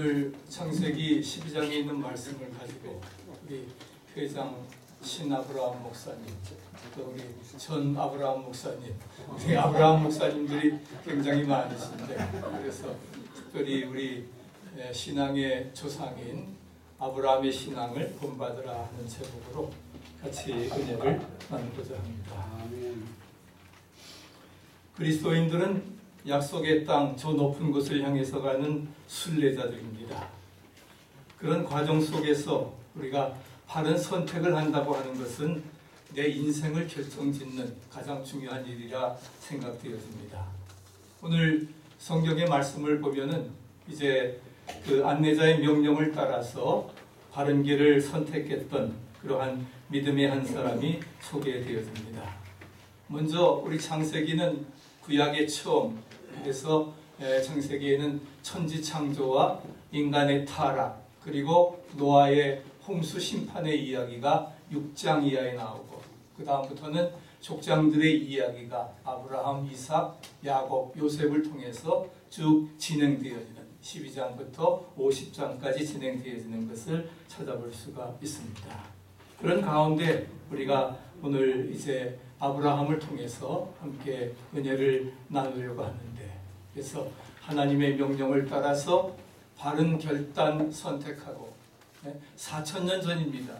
오늘 창세기 12장에 있는 말씀을 가지고 우리 회장 신 아브라함 목사님 또 우리 전 아브라함 목사님 우리 아브라함 목사님들이 굉장히 많으신데 그래서 특별히 우리 예, 신앙의 조상인 아브라함의 신앙을 본받으라 하는 제목으로 같이 은혜를 나누고자 합니다. 그리스도인들은 약속의 땅 저 높은 곳을 향해서 가는 순례자들입니다. 그런 과정 속에서 우리가 바른 선택을 한다고 하는 것은 내 인생을 결정짓는 가장 중요한 일이라 생각되어집니다. 오늘 성경의 말씀을 보면은 이제 그 안내자의 명령을 따라서 바른 길을 선택했던 그러한 믿음의 한 사람이 소개되어집니다. 먼저 우리 창세기는 구약의 처음 그래서 에, 창세기에는 천지 창조와 인간의 타락 그리고 노아의 홍수 심판의 이야기가 6장 이하에 나오고 그 다음부터는 족장들의 이야기가 아브라함, 이삭, 야곱, 요셉을 통해서 쭉 진행되어지는 12장부터 50장까지 진행되어지는 것을 찾아볼 수가 있습니다. 그런 가운데 우리가 오늘 이제 아브라함을 통해서 함께 은혜를 나누려고 하는데 그래서 하나님의 명령을 따라서 바른 결단 선택하고 4천 년 전입니다.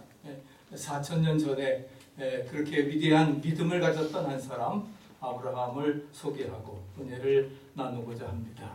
4천 년 전에 예, 그렇게 위대한 믿음을 가졌던 한 사람 아브라함을 소개하고 은혜를 나누고자 합니다.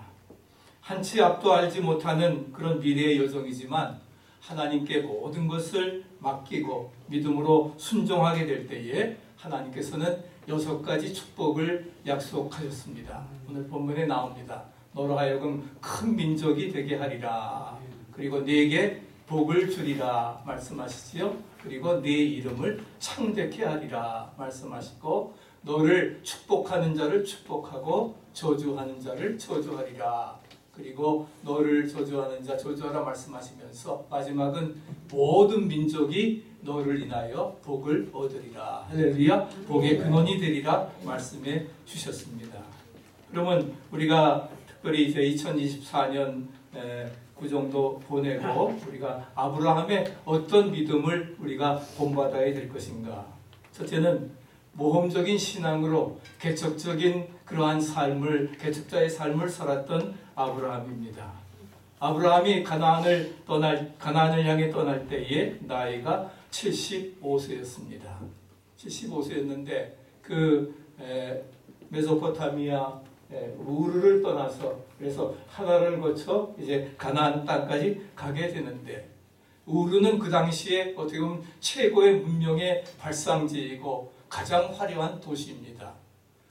한치 앞도 알지 못하는 그런 미래의 여정이지만 하나님께 모든 것을 맡기고 믿음으로 순종하게 될 때에 하나님께서는 여섯 가지 축복을 약속하셨습니다. 오늘 본문에 나옵니다. 너로 하여금 큰 민족이 되게 하리라. 그리고 네게 복을 주리라 말씀하시지요. 그리고 네 이름을 창대케 하리라 말씀하시고 너를 축복하는 자를 축복하고 저주하는 자를 저주하리라. 그리고 너를 저주하는 자 저주하라 말씀하시면서 마지막은 모든 민족이 너를 인하여 복을 얻으리라. 할렐루야. 복의 근원이 되리라 말씀해 주셨습니다. 그러면 우리가 특별히 이제 2024년 그 정도 보내고 우리가 아브라함의 어떤 믿음을 우리가 본받아야 될 것인가? 첫째는 모험적인 신앙으로 개척적인 그러한 삶을 개척자의 삶을 살았던 아브라함입니다. 아브라함이 가나안을 떠날 가나안을 향해 떠날 때에 나이가 75세였습니다. 75세였는데 그 에, 메소포타미아 에, 우르를 떠나서 그래서 하나를 거쳐 이제 가나안 땅까지 가게 되는데 우르는 그 당시에 어떻게 보면 최고의 문명의 발상지이고 가장 화려한 도시입니다.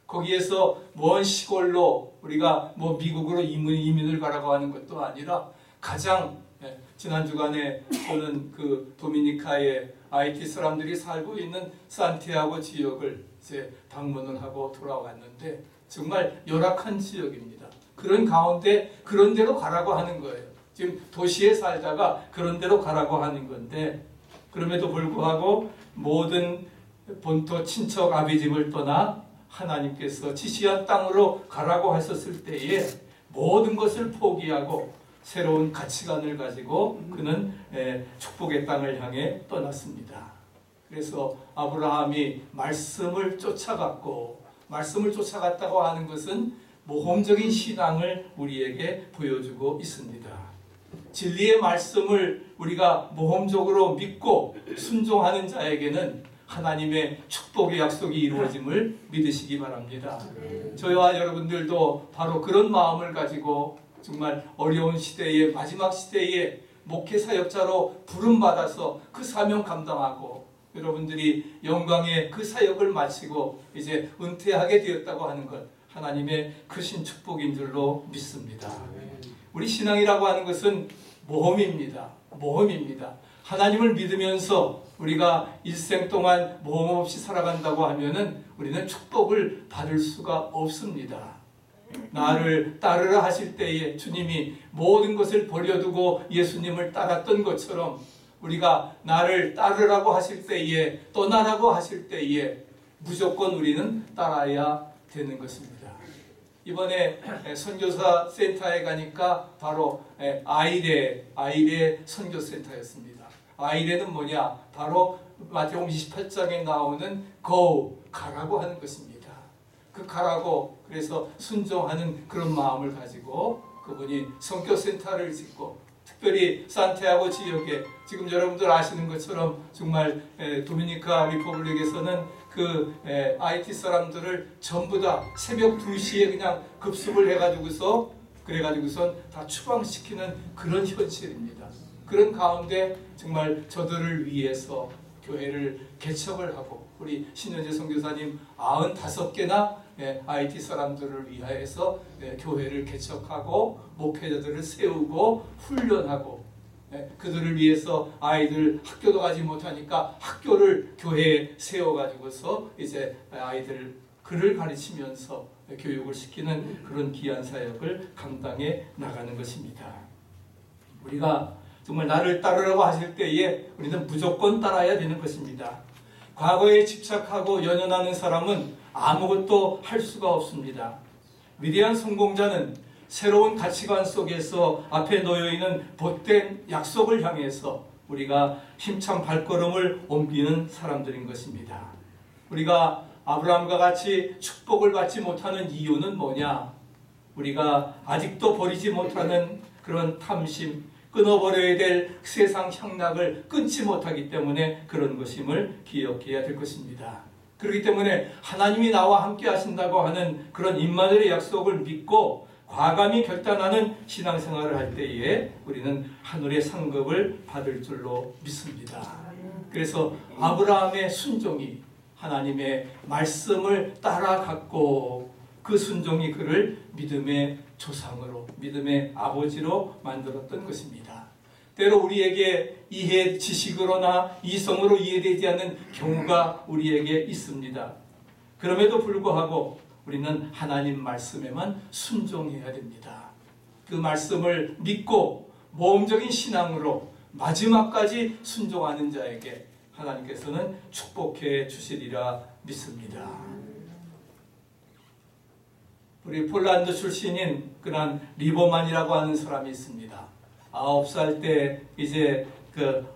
거기에서 먼 시골로 우리가 뭐 미국으로 이민, 이민을 가라고 하는 것도 아니라 가장 예, 지난 주간에 저는 그 도미니카의 IT 사람들이 살고 있는 산티아고 지역을 이제 방문을 하고 돌아왔는데 정말 열악한 지역입니다. 그런 가운데 그런 데로 가라고 하는 거예요. 지금 도시에 살다가 그런 데로 가라고 하는 건데 그럼에도 불구하고 모든 본토 친척 아비집을 떠나 하나님께서 지시한 땅으로 가라고 하셨을 때에 모든 것을 포기하고 새로운 가치관을 가지고 그는 축복의 땅을 향해 떠났습니다. 그래서 아브라함이 말씀을 쫓아갔고 말씀을 쫓아갔다고 하는 것은 모험적인 신앙을 우리에게 보여주고 있습니다. 진리의 말씀을 우리가 모험적으로 믿고 순종하는 자에게는 하나님의 축복의 약속이 이루어짐을 믿으시기 바랍니다. 저와 여러분들도 바로 그런 마음을 가지고 정말 어려운 시대에 마지막 시대에 목회 사역자로 부름 받아서 그 사명 감당하고 여러분들이 영광의 그 사역을 마치고 이제 은퇴하게 되었다고 하는 것 하나님의 크신 축복인 줄로 믿습니다. 우리 신앙이라고 하는 것은 모험입니다. 모험입니다. 하나님을 믿으면서 우리가 일생 동안 모험 없이 살아간다고 하면은 우리는 축복을 받을 수가 없습니다. 나를 따르라 하실 때에 주님이 모든 것을 버려두고 예수님을 따랐던 것처럼 우리가 나를 따르라고 하실 때에 떠나라고 하실 때에 무조건 우리는 따라야 되는 것입니다. 이번에 에, 선교사 센터에 가니까 바로 에, 아이레 아이레 선교 센터였습니다. 아이레는 뭐냐? 바로 마태복음 28장에 나오는 go 가라고 하는 것입니다. 그 가라고 그래서 순종하는 그런 마음을 가지고 그분이 선교센터를 짓고 특별히 산티아고 지역에 지금 여러분들 아시는 것처럼 정말 에, 도미니카 리퍼블릭에서는 그 에, IT 사람들을 전부 다 새벽 2시에 그냥 급습을 해가지고서 그래가지고선 다 추방시키는 그런 현실입니다. 그런 가운데 정말 저들을 위해서 교회를 개척을 하고 우리 신현재 선교사님 95개나 IT 사람들을 위하여서 예, 교회를 개척하고 목회자들을 세우고 훈련하고 예, 그들을 위해서 아이들 학교도 가지 못하니까 학교를 교회에 세워가지고서 이제 아이들 글을 가르치면서 교육을 시키는 그런 귀한 사역을 감당해 나가는 것입니다. 우리가 정말 나를 따르라고 하실 때에 우리는 무조건 따라야 되는 것입니다. 과거에 집착하고 연연하는 사람은 아무것도 할 수가 없습니다. 위대한 성공자는 새로운 가치관 속에서 앞에 놓여 있는 못된 약속을 향해서 우리가 힘찬 발걸음을 옮기는 사람들인 것입니다. 우리가 아브라함과 같이 축복을 받지 못하는 이유는 뭐냐? 우리가 아직도 버리지 못하는 그런 탐심, 끊어버려야 될 세상 향락을 끊지 못하기 때문에 그런 것임을 기억해야 될 것입니다. 그렇기 때문에 하나님이 나와 함께 하신다고 하는 그런 임마누엘의 약속을 믿고 과감히 결단하는 신앙생활을 할 때에 우리는 하늘의 상급을 받을 줄로 믿습니다. 그래서 아브라함의 순종이 하나님의 말씀을 따라갔고 그 순종이 그를 믿음의 조상으로 믿음의 아버지로 만들었던 것입니다. 때로 우리에게 이해 지식으로나 이성으로 이해되지 않는 경우가 우리에게 있습니다. 그럼에도 불구하고 우리는 하나님 말씀에만 순종해야 됩니다. 그 말씀을 믿고 모험적인 신앙으로 마지막까지 순종하는 자에게 하나님께서는 축복해 주시리라 믿습니다. 우리 폴란드 출신인 해리 리버만이라고 하는 사람이 있습니다. 아홉 살 때 이제 그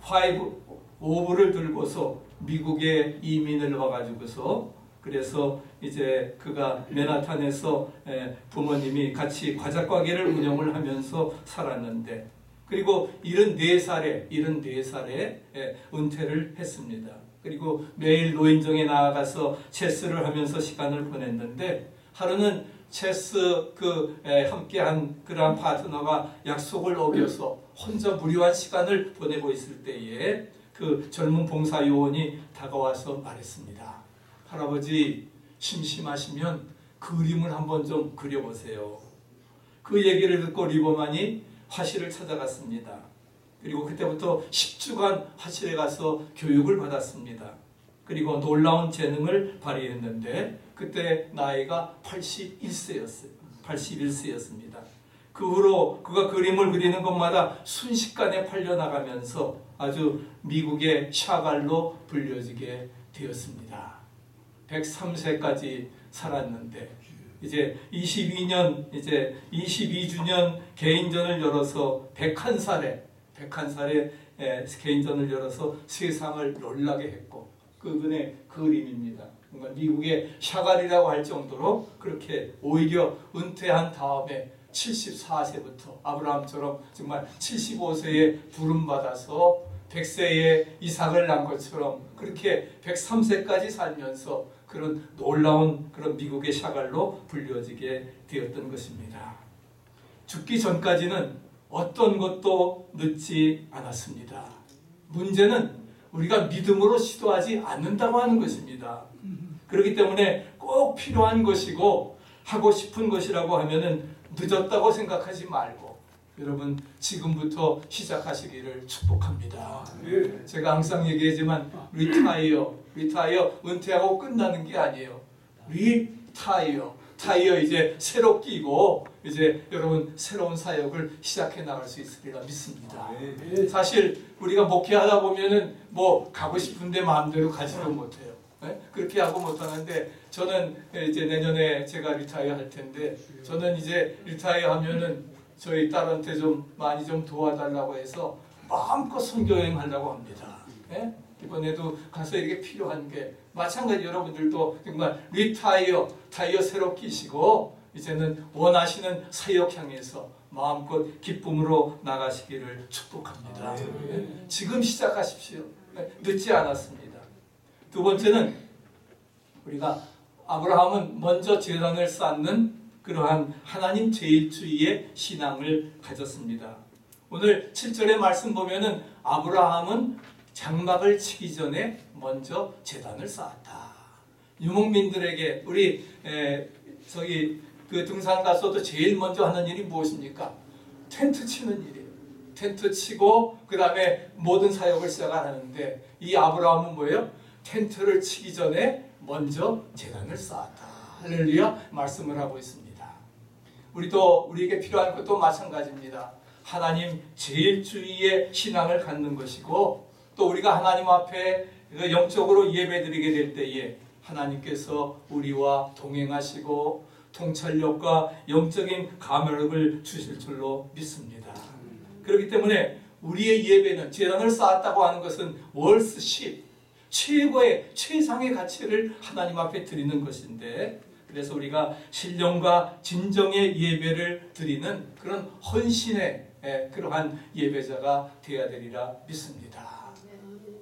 five of를 들고서 미국에 이민을 와가지고서 그래서 이제 그가 맨하탄에서 에, 부모님이 같이 과자 가게를 운영을 하면서 살았는데 그리고 74살에 74살에 에, 은퇴를 했습니다. 그리고 매일 노인정에 나아가서 체스를 하면서 시간을 보냈는데 하루는 체스 그 에, 함께한 그러한 파트너가 약속을 어겨서 혼자 무료한 시간을 보내고 있을 때에 그 젊은 봉사 요원이 다가와서 말했습니다. 할아버지 심심하시면 그림을 한번 좀 그려보세요. 그 얘기를 듣고 리버만이 화실을 찾아갔습니다. 그리고 그때부터 10주간 화실에 가서 교육을 받았습니다. 그리고 놀라운 재능을 발휘했는데 그때 나이가 81세였어요. 81세였습니다. 그 후로 그가 그림을 그리는 것마다 순식간에 팔려나가면서 아주 미국의 샤갈로 불려지게 되었습니다. 103세까지 살았는데 이제 22년 이제 22주년 개인전을 열어서 101살에 101살에 개인전을 열어서 세상을 놀라게 했고 그분의 그림입니다. 그러니까 미국의 샤갈이라고 할 정도로 그렇게 오히려 은퇴한 다음에 74세부터 아브라함처럼 정말 75세에 부름받아서 100세에 이삭을 낳은 것처럼 그렇게 103세까지 살면서 그런 놀라운 그런 미국의 샤갈로 불려지게 되었던 것입니다. 죽기 전까지는 어떤 것도 늦지 않았습니다. 문제는 우리가 믿음으로 시도하지 않는다고 하는 것입니다. 그렇기 때문에 꼭 필요한 것이고 하고 싶은 것이라고 하면은 늦었다고 생각하지 말고 여러분 지금부터 시작하시기를 축복합니다. 예. 제가 항상 얘기하지만 retire, retire 은퇴하고 끝나는 게 아니에요. retire, 타이어 이제 새로 끼고 이제 여러분 새로운 사역을 시작해 나갈 수 있으리라 믿습니다. 예. 사실 우리가 목회하다 보면은 뭐 가고 싶은데 마음대로 가지도 못해요. 예? 그렇게 하고 못하는데 저는 이제 내년에 제가 retire 할 텐데 저는 이제 retire 하면은 저희 딸한테 좀 많이 좀 도와달라고 해서 마음껏 선교 여행 하려고 합니다. 예? 이번에도 가서 이게 필요한 게 마찬가지 여러분들도 정말 리타이어 타이어 새로 끼시고 이제는 원하시는 사역 향해서 마음껏 기쁨으로 나가시기를 축복합니다. 예? 지금 시작하십시오. 예? 늦지 않았습니다. 두 번째는 우리가 아브라함은 먼저 재단을 쌓는 그러한 하나님 제일주의의 신앙을 가졌습니다. 오늘 7절의 말씀 보면은 아브라함은 장막을 치기 전에 먼저 재단을 쌓았다. 유목민들에게 우리 에, 저기 그 등산 가서도 제일 먼저 하는 일이 무엇입니까? 텐트 치는 일이에요. 텐트 치고 그 다음에 모든 사역을 시작하는데 이 아브라함은 뭐예요? 텐트를 치기 전에 먼저 재단을 쌓았다. 할렐루야 말씀을 하고 있습니다. 우리도 우리에게 필요한 것도 마찬가지입니다. 하나님 제일주의의 신앙을 갖는 것이고 또 우리가 하나님 앞에 그 영적으로 예배드리게 될 때에 하나님께서 우리와 동행하시고 통찰력과 영적인 감화력을 주실 줄로 믿습니다. 그렇기 때문에 우리의 예배는 재단을 쌓았다고 하는 것은 월스 10 최고의 최상의 가치를 하나님 앞에 드리는 것인데 그래서 우리가 신령과 진정의 예배를 드리는 그런 헌신의 예, 그러한 예배자가 되어야 되리라 믿습니다.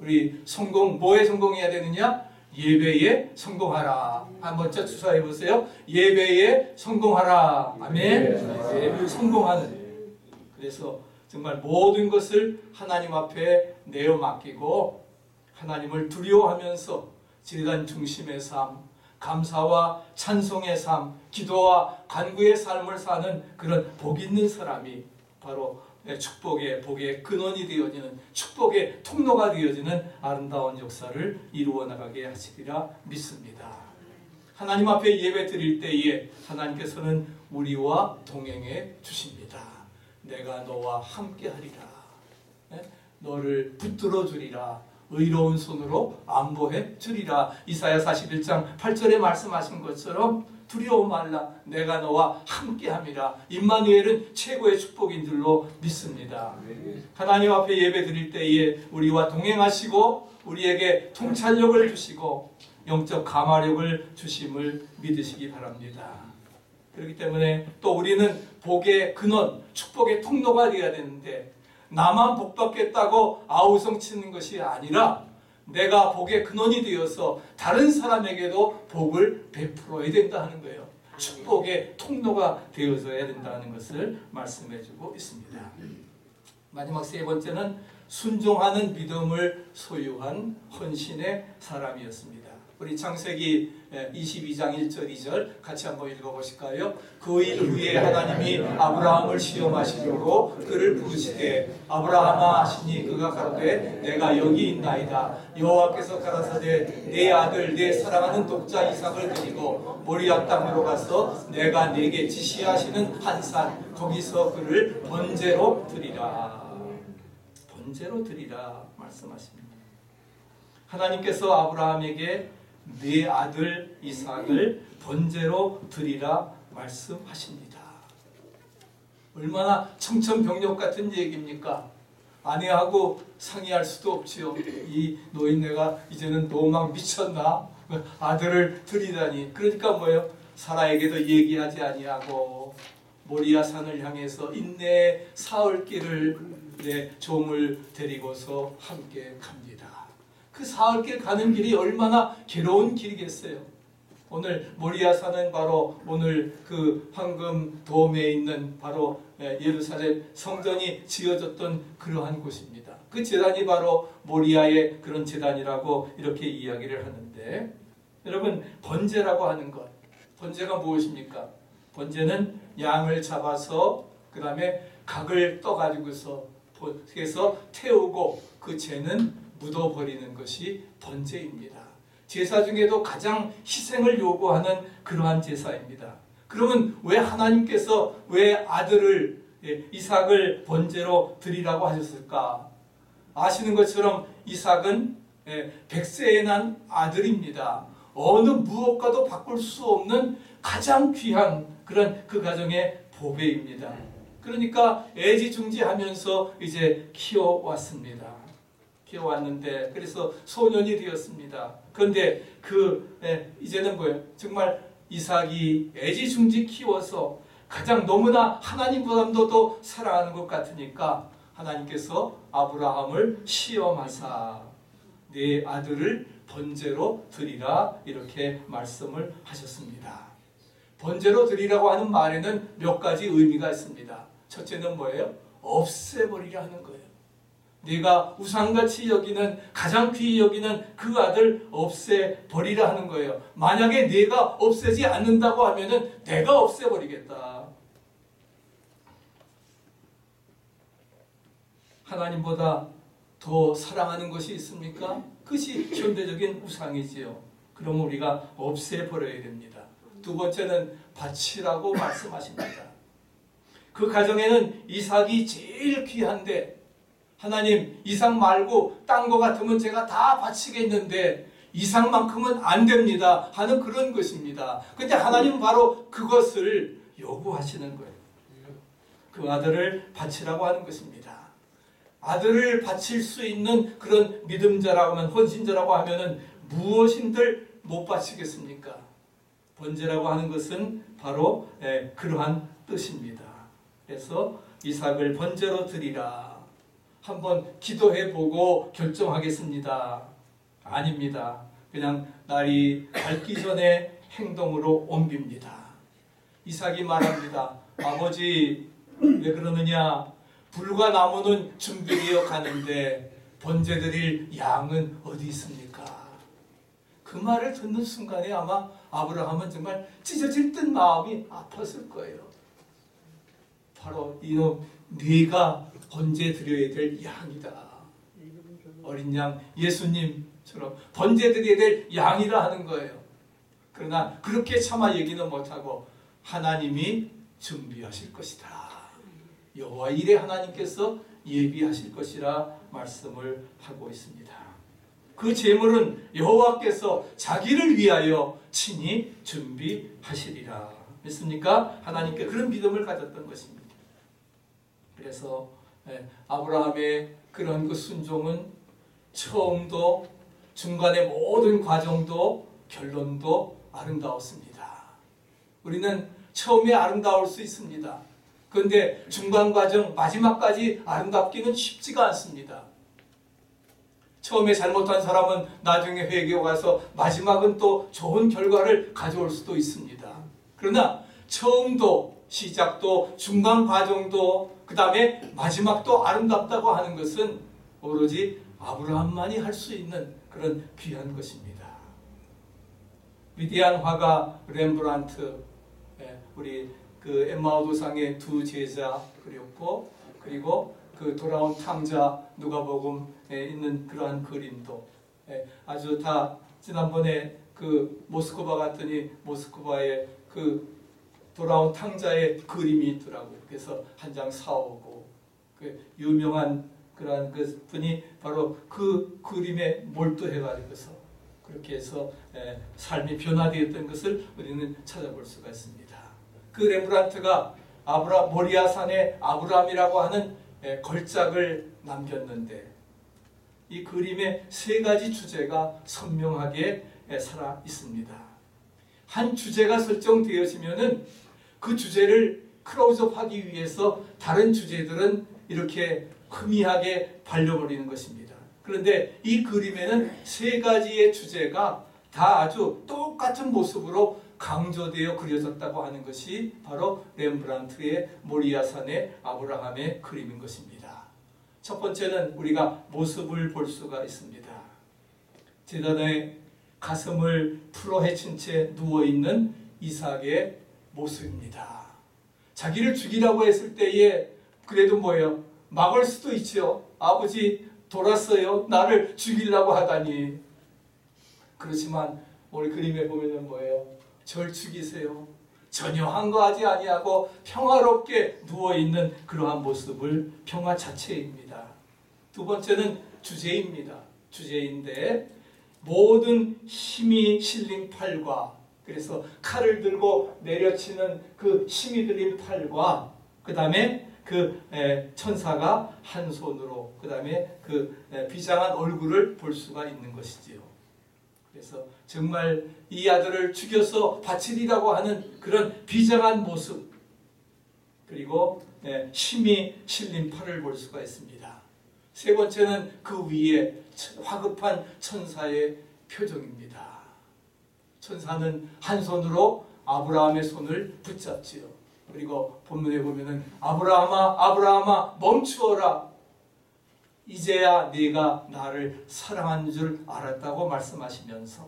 우리 성공 뭐에 성공해야 되느냐? 예배에 성공하라. 한번 자 주사해 보세요. 예배에 성공하라. 아멘. 예배 성공하는. 그래서 정말 모든 것을 하나님 앞에 내어 맡기고 하나님을 두려워하면서 재단 중심의 삶, 감사와 찬송의 삶, 기도와 간구의 삶을 사는 그런 복 있는 사람이 바로 축복의 복의 근원이 되어지는 축복의 통로가 되어지는 아름다운 역사를 이루어 나가게 하시리라 믿습니다. 하나님 앞에 예배 드릴 때에 하나님께서는 우리와 동행해 주십니다. 내가 너와 함께 하리라. 네? 너를 붙들어 주리라. 의로운 손으로 안보해 주리라. 이사야 41장 8절에 말씀하신 것처럼 두려워 말라. 내가 너와 함께함이라. 임마누엘은 최고의 축복인 줄로 믿습니다. 하나님 앞에 예배 드릴 때에 우리와 동행하시고 우리에게 통찰력을 주시고 영적 감화력을 주심을 믿으시기 바랍니다. 그렇기 때문에 또 우리는 복의 근원, 축복의 통로가 되어야 되는데 나만 복 받겠다고 아우성 치는 것이 아니라 내가 복의 근원이 되어서 다른 사람에게도 복을 베풀어야 된다 하는 거예요. 축복의 통로가 되어져야 된다는 것을 말씀해 주고 있습니다. 마지막 세 번째는 순종하는 믿음을 소유한 헌신의 사람이었습니다. 우리 창세기 22장 1절 2절 같이 한번 읽어보실까요? 그 일 후에 하나님이 아브라함을 시험하시려고 그를 부르시되 아브라함아 하시니 그가 가로되 내가 여기 있나이다 여호와께서 가라사대 내 아들 내 사랑하는 독자 이삭을 드리고 모리아 땅으로 가서 내가 내게 지시하시는 한 산 거기서 그를 번제로 드리라 번제로 드리라 말씀하십니다. 하나님께서 아브라함에게 네 아들 이삭을 번제로 드리라 말씀하십니다. 얼마나 청천벽력 같은 얘기입니까? 아내하고 상의할 수도 없지요. 이 노인네가 이제는 노망 미쳤나? 아들을 드리다니. 그러니까 뭐예요? 사라에게도 얘기하지 아니하고 모리아 산을 향해서 인내 사흘 길을 내 종을 데리고서 함께 갑니다. 그 사흘길 가는 길이 얼마나 괴로운 길이겠어요. 오늘 모리아산은 바로 오늘 그 황금 돔에 있는 바로 예루살렘 성전이 지어졌던 그러한 곳입니다. 그 재단이 바로 모리아의 그런 재단이라고 이렇게 이야기를 하는데 여러분 번제라고 하는 것 번제가 무엇입니까? 번제는 양을 잡아서 그 다음에 각을 떠가지고서 해서 태우고 그 죄는 묻어버리는 것이 번제입니다. 제사 중에도 가장 희생을 요구하는 그러한 제사입니다. 그러면 왜 하나님께서 왜 아들을 예, 이삭을 번제로 드리라고 하셨을까? 아시는 것처럼 이삭은 예, 백세에 난 아들입니다. 어느 무엇과도 바꿀 수 없는 가장 귀한 그런 그 가정의 보배입니다. 그러니까 애지중지하면서 이제 키워왔습니다. 키워왔는데 그래서 소년이 되었습니다. 그런데 그 예, 이제는 뭐예요? 정말 이삭이 애지중지 키워서 가장 너무나 하나님보다도 더 사랑하는 것 같으니까 하나님께서 아브라함을 시험하사 내 아들을 번제로 드리라 이렇게 말씀을 하셨습니다. 번제로 드리라고 하는 말에는 몇 가지 의미가 있습니다. 첫째는 뭐예요? 없애버리라 하는 거예요. 네가 우상같이 여기는 가장 귀히 여기는 그 아들 없애버리라 하는 거예요. 만약에 네가 없애지 않는다고 하면은 내가 없애버리겠다. 하나님보다 더 사랑하는 것이 있습니까? 그것이 현대적인 우상이지요. 그럼 우리가 없애버려야 됩니다. 두 번째는 바치라고 말씀하십니다. 그 가정에는 이삭이 제일 귀한데 하나님 이삭 말고 딴 거 같으면 제가 다 바치겠는데 이삭만큼은 안 됩니다 하는 그런 것입니다. 근데 하나님 바로 그것을 요구하시는 거예요. 그 아들을 바치라고 하는 것입니다. 아들을 바칠 수 있는 그런 믿음자라고 하면 헌신자라고 하면은 무엇인들 못 바치겠습니까? 번제라고 하는 것은 바로 예, 그러한 뜻입니다. 그래서 이삭을 번제로 드리라. 한번 기도해 보고 결정하겠습니다. 아닙니다. 그냥 날이 밝기 전에 행동으로 옮깁니다. 이삭이 말합니다. 아버지 왜 그러느냐? 불과 나무는 준비되어 가는데 번제 드릴 양은 어디 있습니까? 그 말을 듣는 순간에 아마 아브라함은 정말 찢어질 듯 마음이 아팠을 거예요. 바로 이놈 네가 번제 드려야 될 양이다. 어린 양 예수님처럼 번제 드려야 될 양이라 하는 거예요. 그러나 그렇게 차마 얘기는 못하고 하나님이 준비하실 것이다. 여호와 일에 하나님께서 예비하실 것이라 말씀을 하고 있습니다. 그 제물은 여호와께서 자기를 위하여 친히 준비하시리라. 믿습니까? 하나님께 그런 믿음을 가졌던 것입니다. 그래서 예, 아브라함의 그런 그 순종은 처음도 중간의 모든 과정도 결론도 아름다웠습니다. 우리는 처음에 아름다울 수 있습니다. 그런데 중간 과정 마지막까지 아름답기는 쉽지가 않습니다. 처음에 잘못한 사람은 나중에 회개에 가서 마지막은 또 좋은 결과를 가져올 수도 있습니다. 그러나 처음도 시작도 중간 과정도 그 다음에 마지막도 아름답다고 하는 것은 오로지 아브라함만이 할 수 있는 그런 귀한 것입니다. 위대한 화가 렘브란트, 예, 우리 그 엠마오 도상의 두 제자 그렸고 그리고 그 돌아온 탕자 누가복음에 있는 그러한 그림도 예, 아주 다 지난번에 그 모스크바 갔더니 모스크바에 그 돌아온 탕자의 그림이 있더라고요. 그래서 한 장 사오고 그 유명한 그러한 그 분이 바로 그 그림에 몰두해가지고서 그렇게 해서 에, 삶이 변화되었던 것을 우리는 찾아볼 수가 있습니다. 그 레브란트가 아브라 모리아산의 아브람이라고 하는 에, 걸작을 남겼는데 이 그림의 세 가지 주제가 선명하게 에, 살아 있습니다. 한 주제가 설정되어지면은 그 주제를 크로즈업하기 위해서 다른 주제들은 이렇게 희미하게 발려버리는 것입니다. 그런데 이 그림에는 세 가지의 주제가 다 아주 똑같은 모습으로 강조되어 그려졌다고 하는 것이 바로 렘브란트의 모리아산의 아브라함의 그림인 것입니다. 첫 번째는 우리가 모습을 볼 수가 있습니다. 제단의 가슴을 풀어 헤친 채 누워 있는 이삭의 모습입니다. 자기를 죽이라고 했을 때에 그래도 뭐예요? 막을 수도 있죠. 아버지 돌았어요. 나를 죽이려고 하다니. 그렇지만 우리 그림에 보면은 뭐예요? 절 죽이세요. 전혀 한거하지 아니하고 평화롭게 누워 있는 그러한 모습을 평화 자체입니다. 두 번째는 주제입니다. 주제인데 모든 힘이 실린 팔과 그래서 칼을 들고 내려치는 그 힘이 들린 팔과 그 다음에 그 에, 천사가 한 손으로 그 다음에 그 에, 비장한 얼굴을 볼 수가 있는 것이지요. 그래서 정말 이 아들을 죽여서 바치리라고 하는 그런 비장한 모습 그리고 예, 힘이 실린 팔을 볼 수가 있습니다. 세 번째는 그 위에 화급한 천사의 표정입니다. 천사는 한 손으로 아브라함의 손을 붙잡지요. 그리고 본문에 보면은 아브라함아 아브라함아 멈추어라. 이제야 네가 나를 사랑하는 줄 알았다고 말씀하시면서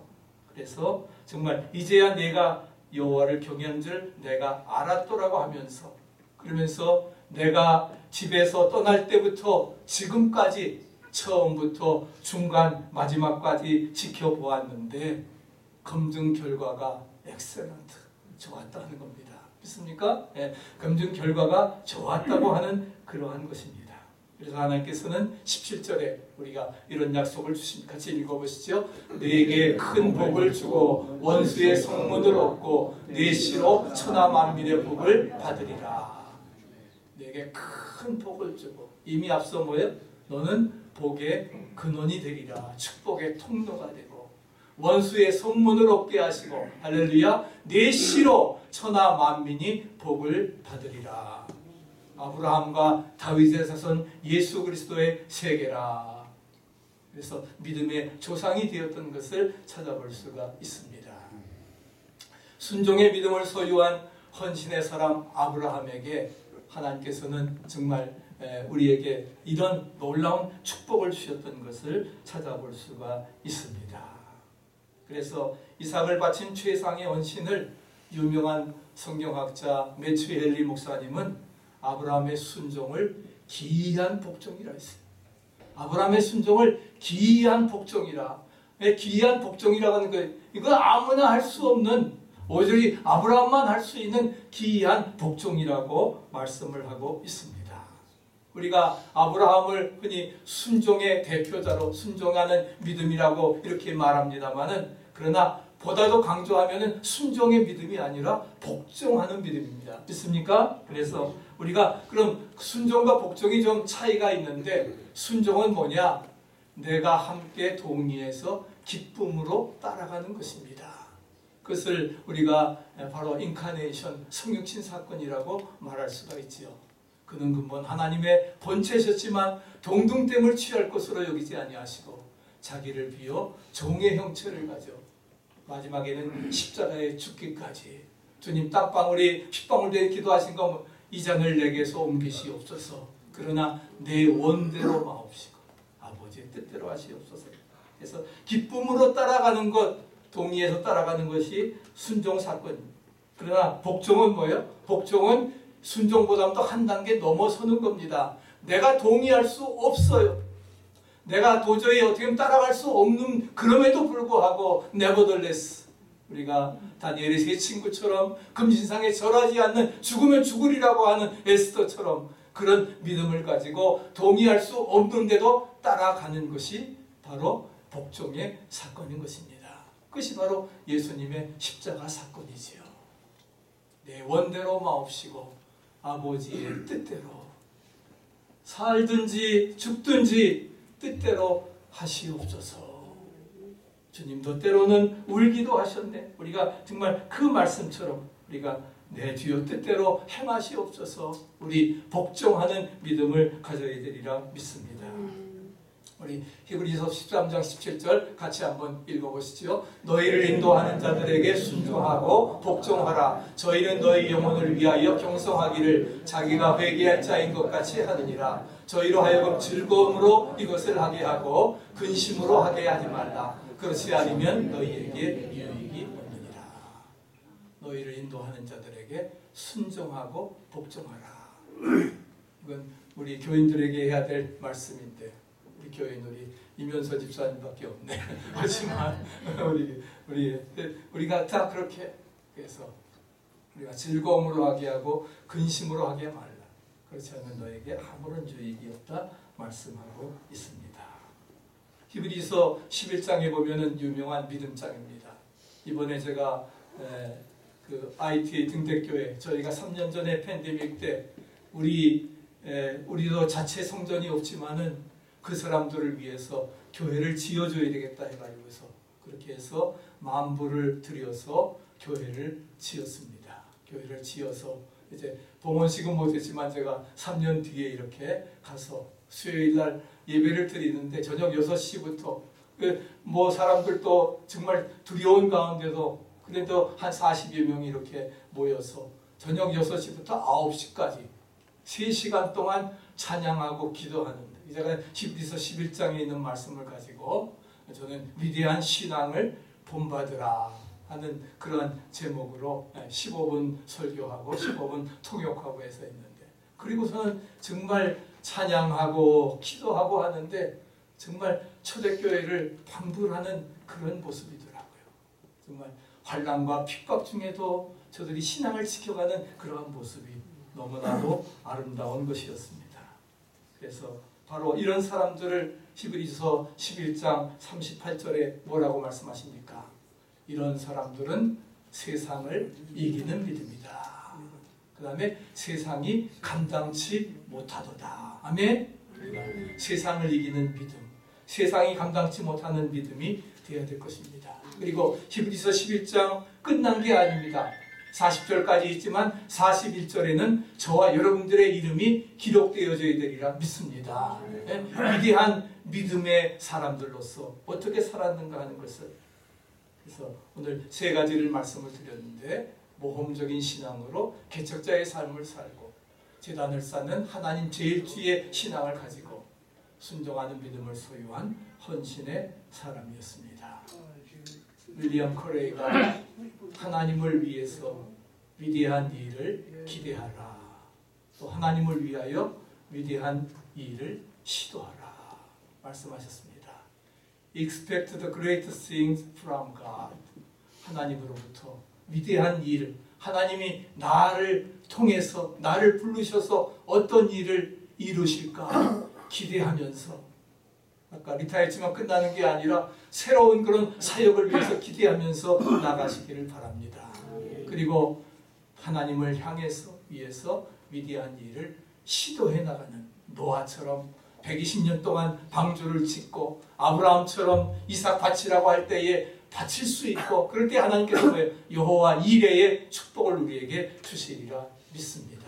그래서 정말 이제야 내가 여호와를 경외한 줄 내가 알았더라고 하면서 그러면서 내가 집에서 떠날 때부터 지금까지 처음부터 중간 마지막까지 지켜보았는데 검증 결과가 excellent 좋았다는 겁니다. 믿습니까? 예, 검증 결과가 좋았다고 하는 그러한 것입니다. 그래서 하나님께서는 17절에 우리가 이런 약속을 주십니다. 같이 읽어보시죠. 네게 큰 복을 주고 원수의 성문을 얻고 네 씨로 천하 만민이 복을 받으리라. 네게 큰 복을 주고 이미 앞서 뭐예요? 너는 복의 근원이 되리라. 축복의 통로가 되고 원수의 성문을 얻게 하시고 할렐루야 내 시로 천하 만민이 복을 받으리라. 아브라함과 다윗의 자손 예수 그리스도의 세계라. 그래서 믿음의 조상이 되었던 것을 찾아볼 수가 있습니다. 순종의 믿음을 소유한 헌신의 사람 아브라함에게 하나님께서는 정말 우리에게 이런 놀라운 축복을 주셨던 것을 찾아볼 수가 있습니다. 그래서 이삭을 바친 최상의 헌신을 유명한 성경학자 매튜 헨리 목사님은 아브라함의 순종을 기이한 복종이라 했어요. 아브라함의 순종을 기이한 복종이라. 왜 기이한 복종이라고 하는 거예요? 이건 아무나 할 수 없는 오직 아브라함만 할 수 있는 기이한 복종이라고 말씀을 하고 있습니다. 우리가 아브라함을 흔히 순종의 대표자로 순종하는 믿음이라고 이렇게 말합니다만은 그러나 보다도 강조하면은 순종의 믿음이 아니라 복종하는 믿음입니다. 믿습니까? 그래서 우리가 그럼 순종과 복종이 좀 차이가 있는데 순종은 뭐냐? 내가 함께 동의해서 기쁨으로 따라가는 것입니다. 그것을 우리가 바로 인카네이션 성육신 사건이라고 말할 수가 있지요. 그는 근본 하나님의 본체셨지만 동등됨을 취할 것으로 여기지 아니하시고 자기를 비워 종의 형체를 가져 마지막에는 십자가에 죽기까지 주님 땀방울이 핏방울 되어 기도하신 거 이 잔을 내게서 옮기시옵소서 그러나 내 원대로 마옵시고 아버지의 뜻대로 하시옵소서 그래서 기쁨으로 따라가는 것 동의해서 따라가는 것이 순종 사건 그러나 복종은 뭐예요? 복종은 순종보다도 한 단계 넘어서는 겁니다 내가 동의할 수 없어요 내가 도저히 어떻게 따라갈 수 없는 그럼에도 불구하고 nevertheless 우리가 다니엘의 세 친구처럼 금신상에 절하지 않는 죽으면 죽으리라고 하는 에스더처럼 그런 믿음을 가지고 동의할 수 없는데도 따라가는 것이 바로 복종의 사건인 것입니다. 그것이 바로 예수님의 십자가 사건이지요. 내 원대로 마옵시고 아버지의 뜻대로 살든지 죽든지 뜻대로 하시옵소서. 주님도 때로는 울기도 하셨네. 우리가 정말 그 말씀처럼 우리가 내 주여 뜻대로 행하시옵소서. 우리 복종하는 믿음을 가져야 되리라 믿습니다. 우리 히브리서 13장 17절 같이 한번 읽어보시죠. 너희를 인도하는 자들에게 순종하고 복종하라. 저희는 너희 영혼을 위하여 경성하기를 자기가 회개할 자인 것 같이 하느니라. 저희로 하여금 즐거움으로 이것을 하게 하고 근심으로 하게 하지 말라. 그렇지 않으면 너희에게 유익이 없느니라. 너희를 인도하는 자들에게 순종하고 복종하라. 이건 우리 교인들에게 해야 될 말씀인데 우리 교인 우리 이면서 집사님밖에 없네. 하지만 우리 우리 우리가 다 그렇게 해서 우리가 즐거움으로 하게 하고 근심으로 하게 말라. 그렇지 않으면 너에게 아무런 유익이 없다 말씀하고 있습니다. 히브리서 11장에 보면은 유명한 믿음장입니다. 이번에 제가 에, 그 ITA 등대교회 저희가 3년 전에 팬데믹 때 우리 에, 우리도 자체 성전이 없지만은 그 사람들을 위해서 교회를 지어줘야 되겠다 해가지고서 그렇게 해서 만부를 들여서 교회를 지었습니다. 교회를 지어서 이제 봉헌식은 못했지만 제가 3년 뒤에 이렇게 가서 수요일 날 예배를 드리는데 저녁 6시부터 뭐 사람들도 정말 두려운 가운데도 그래도 한 40여 명이 이렇게 모여서 저녁 6시부터 9시까지 3시간 동안 찬양하고 기도하는데 제가 히브리서 11장에 있는 말씀을 가지고 저는 위대한 신앙을 본받으라 하는 그런 제목으로 15분 설교하고 15분 통역하고 해서 있는데 그리고서는 정말 찬양하고 기도하고 하는데 정말 초대교회를 방불하는 그런 모습이더라고요. 정말 환란과 핍박 중에도 저들이 신앙을 지켜가는 그러한 모습이 너무나도 아름다운 것이었습니다. 그래서 바로 이런 사람들을 히브리서 11장 38절에 뭐라고 말씀하십니까? 이런 사람들은 세상을 이기는 믿음이다. 그 다음에 세상이 감당치 못하도다. 아멘? 세상을 이기는 믿음, 세상이 감당치 못하는 믿음이 되어야 될 것입니다. 그리고 히브리서 11장 끝난 게 아닙니다. 40절까지 있지만 41절에는 저와 여러분들의 이름이 기록되어져야 되리라 믿습니다. 예? 위대한 믿음의 사람들로서 어떻게 살았는가 하는 것을 그래서 오늘 세 가지를 말씀을 드렸는데 모험적인 신앙으로 개척자의 삶을 살고 재단을 쌓는 하나님 제일주의 신앙을 가지고 순종하는 믿음을 소유한 헌신의 사람이었습니다. 윌리엄 커레이가 하나님을 위해서 위대한 일을 기대하라. 또 하나님을 위하여 위대한 일을 시도하라. 말씀하셨습니다. Expect the great things from God. 하나님으로부터 위대한 일, 하나님이 나를 통해서 나를 부르셔서 어떤 일을 이루실까 기대하면서 아까 리타했지만 끝나는 게 아니라 새로운 그런 사역을 위해서 기대하면서 나가시기를 바랍니다. 그리고 하나님을 향해서 위해서 위대한 일을 시도해 나가는 노아처럼 120년 동안 방주를 짓고 아브라함처럼 이삭 바치라고 할 때에 바칠 수 있고 그럴 때 하나님께서 뭐예요? 여호와 이레의 축복을 우리에게 주시리라 믿습니다.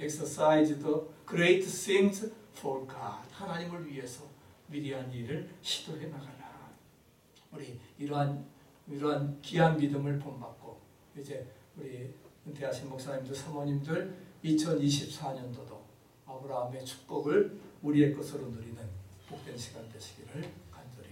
Exercise the great things for God. 하나님을 위해서 위대한 일을 시도해 나가라. 우리 이러한 이러한 귀한 믿음을 본받고 이제 우리 은퇴하신 목사님들 사모님들 2024년도도 아브라함의 축복을 우리의 것으로 누리는 복된 시간 되시기를 간절히